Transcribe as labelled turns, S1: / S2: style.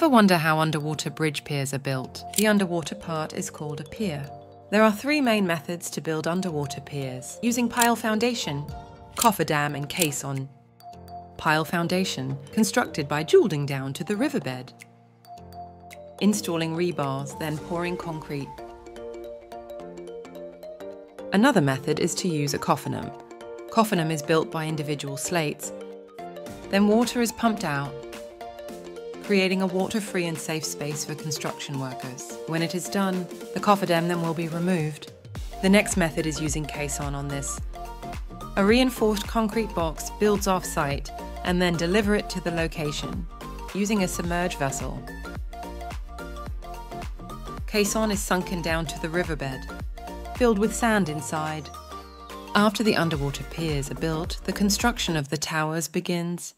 S1: Ever wonder how underwater bridge piers are built? The underwater part is called a pier. There are three main methods to build underwater piers using pile foundation, cofferdam, and caisson. Pile foundation, constructed by jewelling down to the riverbed. Installing rebars, then pouring concrete. Another method is to use a cofferdam. Cofferdam is built by individual slates. Then water is pumped out creating a water-free and safe space for construction workers. When it is done, the cofferdam then will be removed. The next method is using caisson on this. A reinforced concrete box builds off-site and then deliver it to the location using a submerged vessel. Caisson is sunken down to the riverbed, filled with sand inside. After the underwater piers are built, the construction of the towers begins.